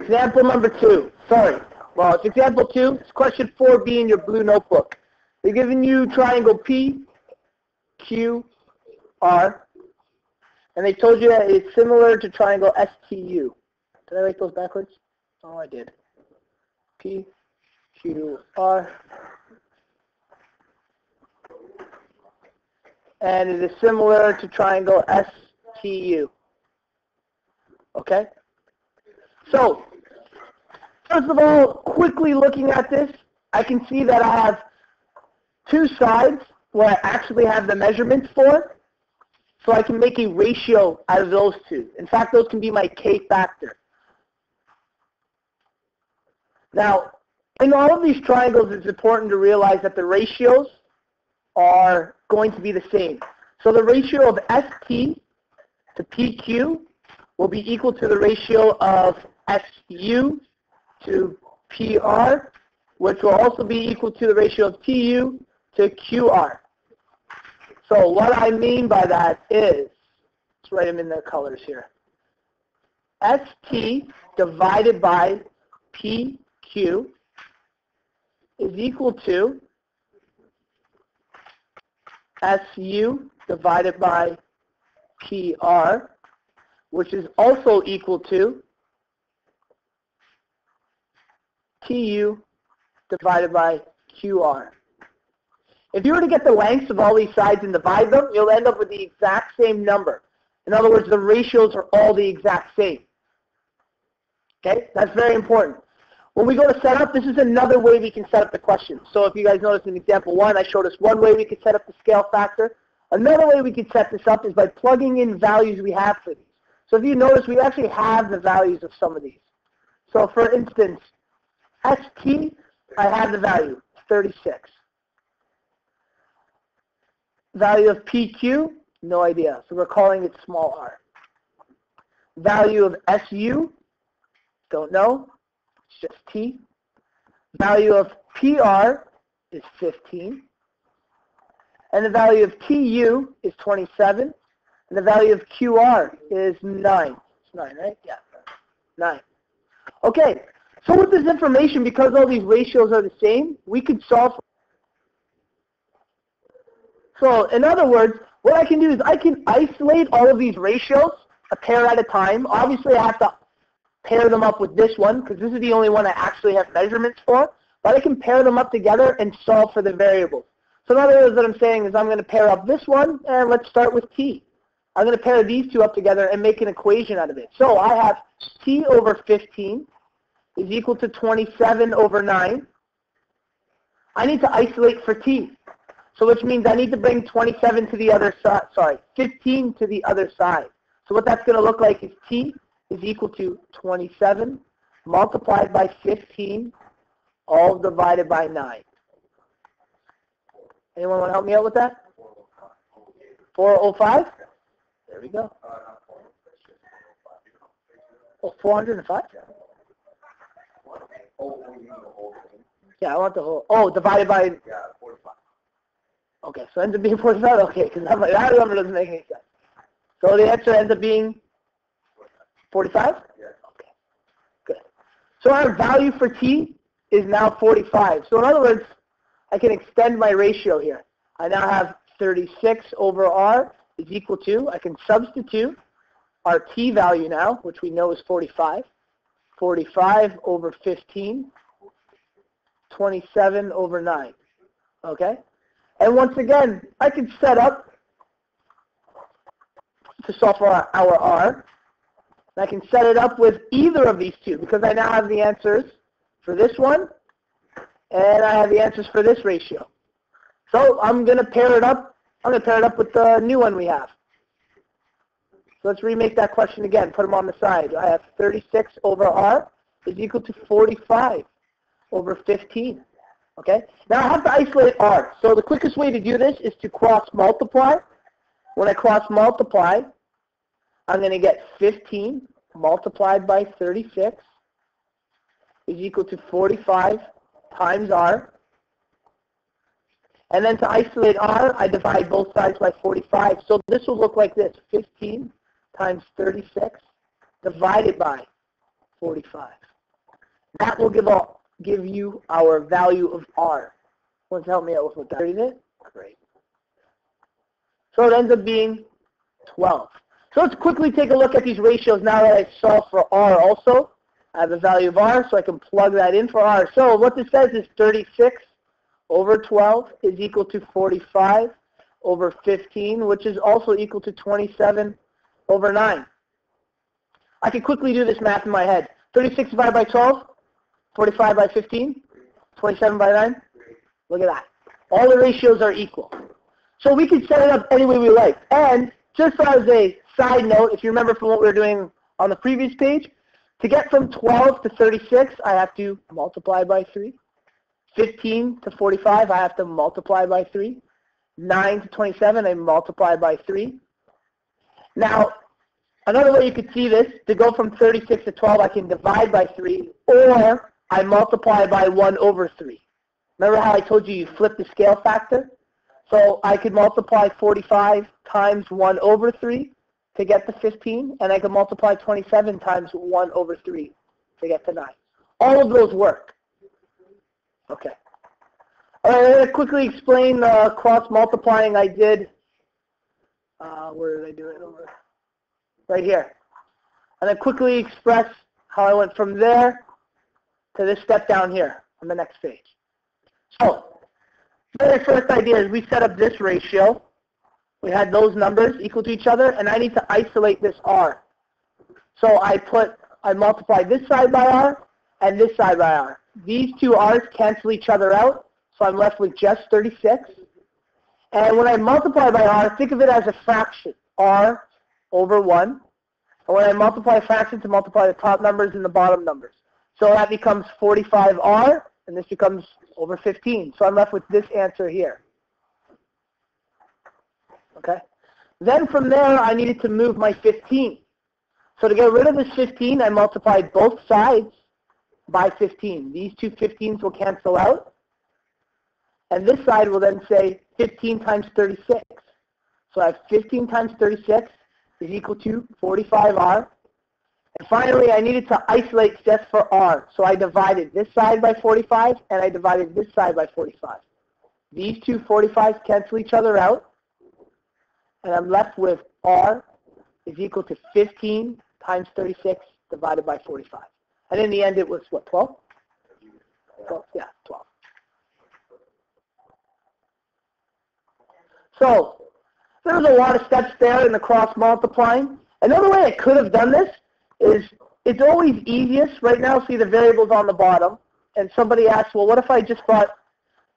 Example number two. Sorry. Well, it's example two. It's question 4B in your blue notebook. They're giving you triangle P, Q, R, and they told you that it's similar to triangle STU. Did I write those backwards? Oh, I did. P, Q, R. And it is similar to triangle STU. Okay? So, first of all, quickly looking at this, I can see that I have two sides where I actually have the measurements for, so I can make a ratio out of those two. In fact, those can be my K factor. Now, in all of these triangles, it's important to realize that the ratios are going to be the same. So the ratio of ST to PQ will be equal to the ratio of SU to PR, which will also be equal to the ratio of TU to QR. So what I mean by that is, let's write them in their colors here. ST divided by PQ is equal to SU divided by PR which is also equal to TU divided by QR. If you were to get the lengths of all these sides and divide them, you'll end up with the exact same number. In other words, the ratios are all the exact same. Okay, that's very important. When we go to set up, this is another way we can set up the question. So if you guys notice in example one, I showed us one way we could set up the scale factor. Another way we could set this up is by plugging in values we have for these. So if you notice, we actually have the values of some of these. So for instance, ST, I have the value, 36. Value of PQ, no idea. So we're calling it small r. Value of SU, don't know. It's just T. Value of PR is 15. And the value of TU is 27. And the value of QR is 9. It's 9, right? Yeah. 9. Okay. So with this information, because all these ratios are the same, we could solve. So in other words, what I can do is I can isolate all of these ratios a pair at a time. Obviously, I have to pair them up with this one because this is the only one I actually have measurements for. But I can pair them up together and solve for the variables. So in other words, what I'm saying is I'm going to pair up this one, and let's start with t. I'm going to pair these two up together and make an equation out of it. So I have t over 15 is equal to 27 over 9. I need to isolate for t. So which means I need to bring 27 to the other side, sorry, 15 to the other side. So what that's going to look like is t is equal to 27 multiplied by 15 all divided by 9. Anyone want to help me out with that? 405? There we go. Oh, 405? Yeah, I want the whole. Oh, divided by. Yeah, 45. Okay, so it ends up being 45. Okay, because I'm like that number doesn't make any sense. So the answer ends up being 45. Yes. Okay, good. So our value for t is now 45. So in other words, I can extend my ratio here. I now have 36 over r is equal to, I can substitute our t value now, which we know is 45. 45 over 15, 27 over 9. Okay? And once again, I can set up to solve for our, our r. I can set it up with either of these two because I now have the answers for this one and I have the answers for this ratio. So I'm going to pair it up I'm going to pair it up with the new one we have. So let's remake that question again. Put them on the side. I have 36 over r is equal to 45 over 15. Okay? Now I have to isolate r. So the quickest way to do this is to cross multiply. When I cross multiply, I'm going to get 15 multiplied by 36 is equal to 45 times r. And then to isolate r, I divide both sides by 45. So this will look like this, 15 times 36 divided by 45. That will give, all, give you our value of R. Want to help me out with what that is? Great. So it ends up being 12. So let's quickly take a look at these ratios now that I solved for R also. I have the value of R, so I can plug that in for R. So what this says is 36 over 12 is equal to 45 over 15, which is also equal to 27 over 9. I can quickly do this math in my head. 36 divided by 12, 45 by 15, 27 by 9. Look at that. All the ratios are equal. So we can set it up any way we like. And just as a side note, if you remember from what we were doing on the previous page, to get from 12 to 36, I have to multiply by 3. 15 to 45, I have to multiply by 3. 9 to 27, I multiply by 3. Now, another way you could see this, to go from 36 to 12, I can divide by 3, or I multiply by 1 over 3. Remember how I told you you flip the scale factor? So I could multiply 45 times 1 over 3 to get to 15, and I could multiply 27 times 1 over 3 to get to 9. All of those work. Okay. All right, I'm going to quickly explain the uh, cross multiplying I did. Uh, where did I do it? Over? Right here. And then quickly express how I went from there to this step down here on the next page. So, very first idea is we set up this ratio. We had those numbers equal to each other, and I need to isolate this r. So I put, I multiply this side by r and this side by r. These two r's cancel each other out, so I'm left with just 36. And when I multiply by r, think of it as a fraction, r over 1. And when I multiply fractions, to multiply the top numbers and the bottom numbers. So that becomes 45r, and this becomes over 15. So I'm left with this answer here. Okay? Then from there, I needed to move my 15. So to get rid of this 15, I multiplied both sides by 15. These two 15s will cancel out. And this side will then say 15 times 36. So I have 15 times 36 is equal to 45r. And finally, I needed to isolate just for r. So I divided this side by 45, and I divided this side by 45. These two 45s cancel each other out, and I'm left with r is equal to 15 times 36 divided by 45. And in the end, it was, what, 12? 12 yeah, 12. So there's a lot of steps there in the cross multiplying. Another way I could have done this is it's always easiest. Right now, see the variables on the bottom. And somebody asks, well, what if I just brought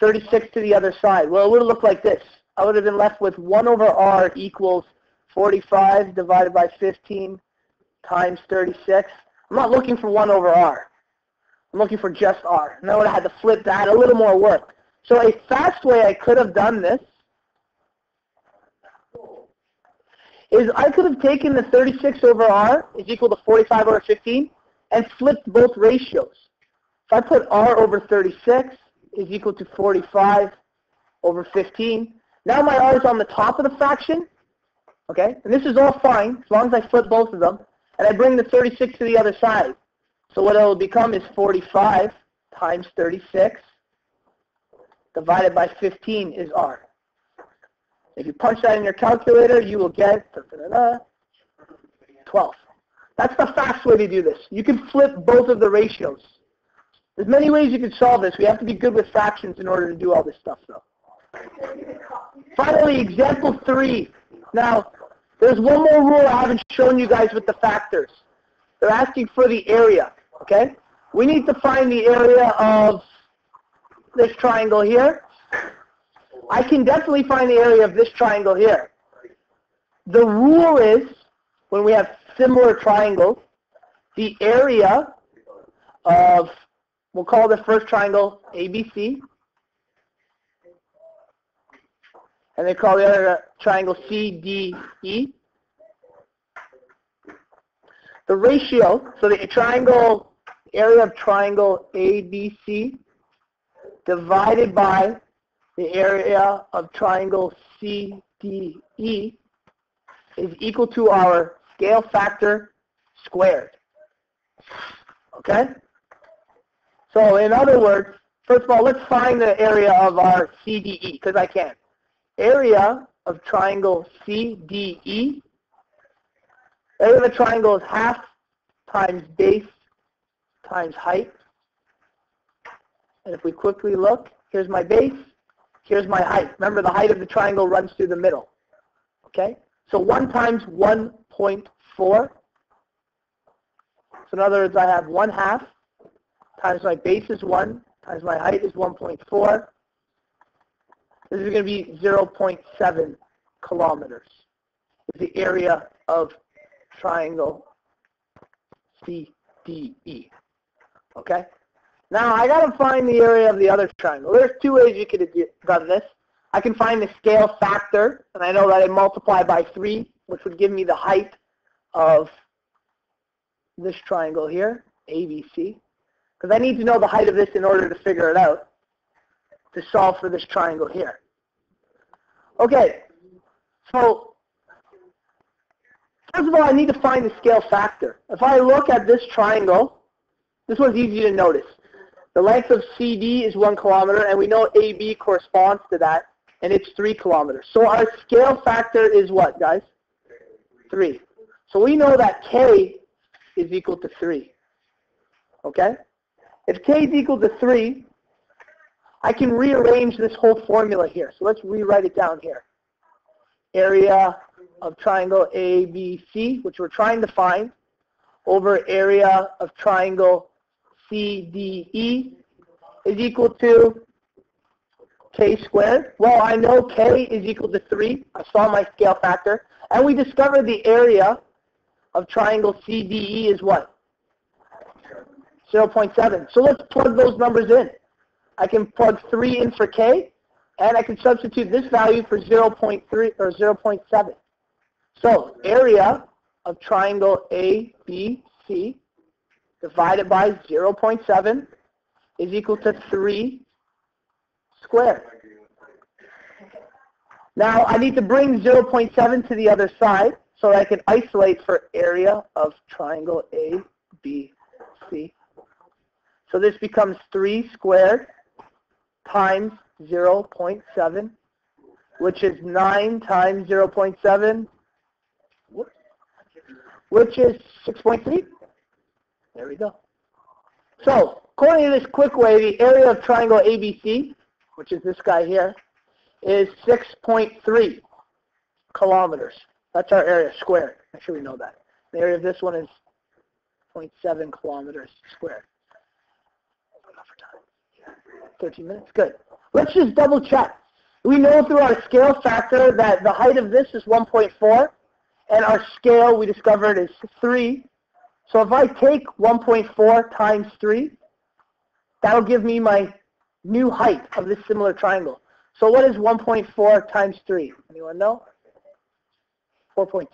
36 to the other side? Well, it would have looked like this. I would have been left with 1 over r equals 45 divided by 15 times 36. I'm not looking for 1 over r. I'm looking for just r. And I would have had to flip that, a little more work. So a fast way I could have done this is I could have taken the 36 over r is equal to 45 over 15 and flipped both ratios. If I put r over 36 is equal to 45 over 15, now my r is on the top of the fraction, okay? And this is all fine as long as I flip both of them, and I bring the 36 to the other side. So what it will become is 45 times 36 divided by 15 is r. If you punch that in your calculator, you will get 12. That's the fast way to do this. You can flip both of the ratios. There's many ways you can solve this. We have to be good with fractions in order to do all this stuff, though. Finally, example three. Now, there's one more rule I haven't shown you guys with the factors. They're asking for the area, okay? We need to find the area of this triangle here. I can definitely find the area of this triangle here. The rule is, when we have similar triangles, the area of, we'll call the first triangle ABC, and they call the other triangle CDE. The ratio, so the triangle, area of triangle ABC divided by the area of triangle CDE is equal to our scale factor squared. Okay? So in other words, first of all, let's find the area of our CDE, because I can. Area of triangle CDE, area of the triangle is half times base times height. And if we quickly look, here's my base, here's my height. Remember, the height of the triangle runs through the middle. Okay? So 1 times 1.4. So in other words, I have 1 half times my base is 1 times my height is 1.4. This is going to be 0.7 kilometers. Is the area of triangle CDE. Okay? Now I got to find the area of the other triangle. There's two ways you could have done this. I can find the scale factor, and I know that I multiply by 3, which would give me the height of this triangle here, ABC. Because I need to know the height of this in order to figure it out to solve for this triangle here. Okay, so first of all, I need to find the scale factor. If I look at this triangle, this one's easy to notice. The length of CD is 1 kilometer, and we know AB corresponds to that, and it's 3 kilometers. So our scale factor is what, guys? 3. So we know that K is equal to 3. Okay? If K is equal to 3, I can rearrange this whole formula here. So let's rewrite it down here. Area of triangle ABC, which we're trying to find, over area of triangle CDE is equal to k squared. Well, I know k is equal to 3. I saw my scale factor. And we discovered the area of triangle CDE is what? 0.7. So let's plug those numbers in. I can plug 3 in for k, and I can substitute this value for 0.3 or 0.7. So area of triangle ABC divided by 0.7 is equal to 3 squared. Now I need to bring 0.7 to the other side so I can isolate for area of triangle ABC. So this becomes 3 squared times 0.7, which is 9 times 0.7, which is 6.3. There we go. So, according to this quick way, the area of triangle ABC, which is this guy here, is 6.3 kilometers. That's our area squared. Make sure we know that. The area of this one is 0.7 kilometers squared. 13 minutes? Good. Let's just double check. We know through our scale factor that the height of this is 1.4, and our scale we discovered is 3. So if I take 1.4 times 3, that'll give me my new height of this similar triangle. So what is 1.4 times 3? Anyone know? 4.2. Is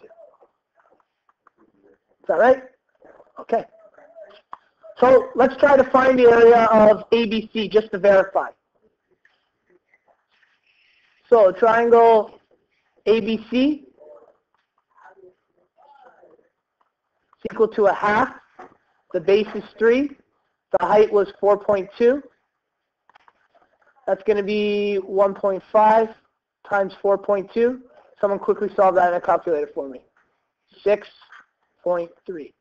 that right? Okay. So let's try to find the area of ABC just to verify. So triangle ABC is equal to a half. The base is 3. The height was 4.2. That's going to be 1.5 times 4.2. Someone quickly solve that in a calculator for me. 6.3.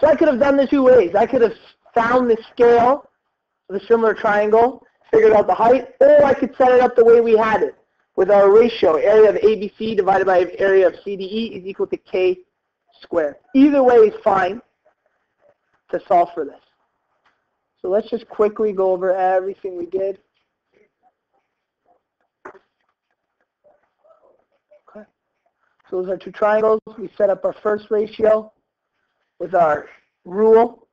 So I could have done this two ways. I could have found the scale of a similar triangle, figured out the height, or I could set it up the way we had it with our ratio. Area of ABC divided by area of CDE is equal to K squared. Either way is fine to solve for this. So let's just quickly go over everything we did. Okay. So those are two triangles. We set up our first ratio with our rule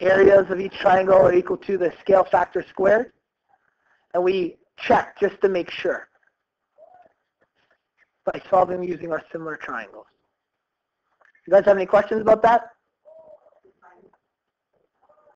areas of each triangle are equal to the scale factor squared. And we check just to make sure by solving using our similar triangles. You guys have any questions about that?